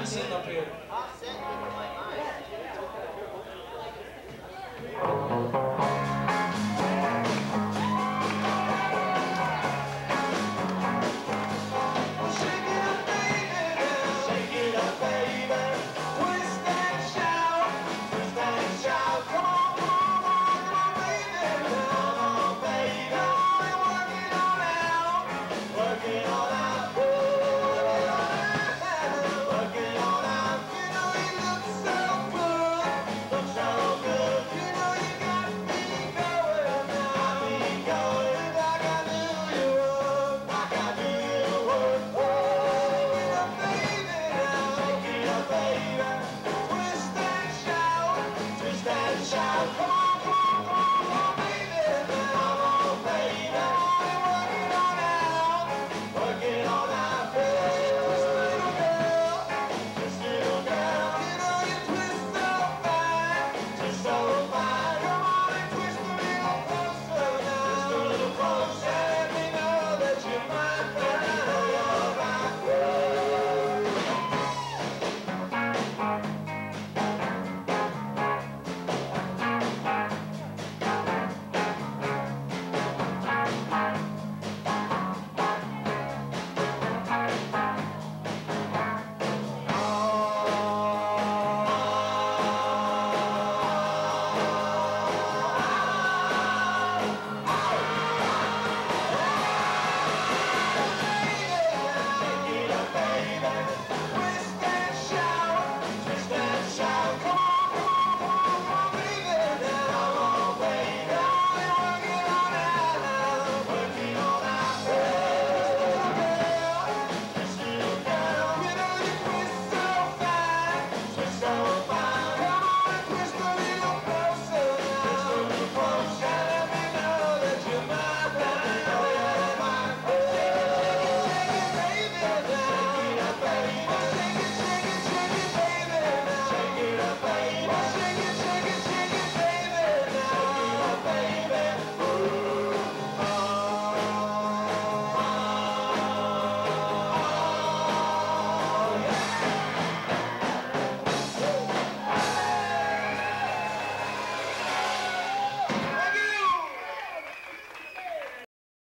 I'm sitting up here.